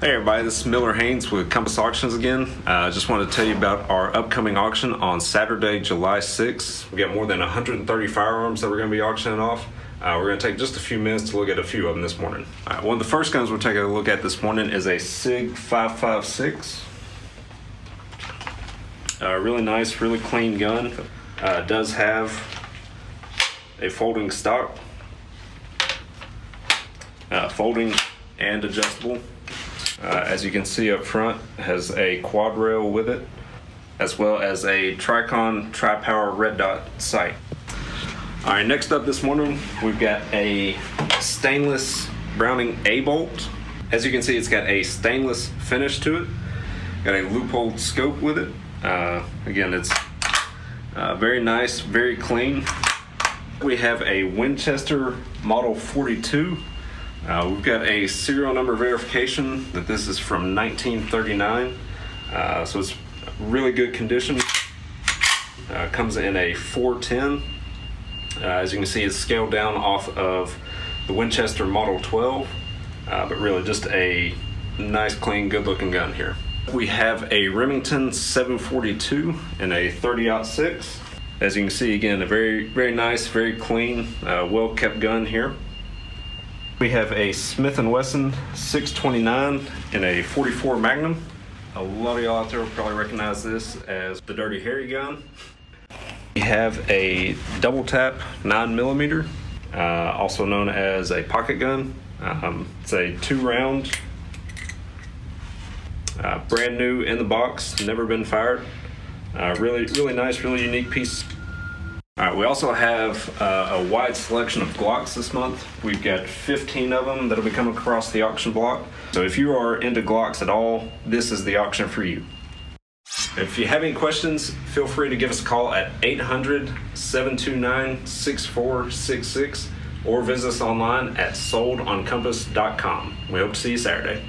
Hey everybody, this is Miller Haynes with Compass Auctions again. I uh, just wanted to tell you about our upcoming auction on Saturday, July 6th. We got more than 130 firearms that we're going to be auctioning off. Uh, we're going to take just a few minutes to look at a few of them this morning. One of the first guns we're taking a look at this morning is a SIG 556. A really nice, really clean gun. Uh, does have a folding stock, uh, folding and adjustable. Uh, as you can see up front, has a quad rail with it, as well as a Trijicon Tri-Power red dot sight. All right, next up this morning, we've got a stainless Browning A-bolt. As you can see, it's got a stainless finish to it. Got a Leupold scope with it. Uh, again, it's uh, very nice, very clean. We have a Winchester Model 42 uh, we've got a serial number verification that this is from 1939, uh, so it's really good condition. Uh, comes in a 410. Uh, as you can see, it's scaled down off of the Winchester Model 12, uh, but really just a nice, clean, good-looking gun here. We have a Remington 742 and a 30-06. As you can see, again, a very, very nice, very clean, uh, well-kept gun here. We have a Smith & Wesson 629 and a 44 Magnum. A lot of y'all out there will probably recognize this as the Dirty Harry gun. We have a double tap 9 millimeter, uh, also known as a pocket gun. Um, it's a two round, uh, brand new in the box, never been fired. Uh, really, really nice, really unique piece. All right, we also have uh, a wide selection of Glocks this month. We've got 15 of them that'll be coming across the auction block. So if you are into Glocks at all, this is the auction for you. If you have any questions, feel free to give us a call at 800 729 6466 or visit us online at soldoncompass.com. We hope to see you Saturday.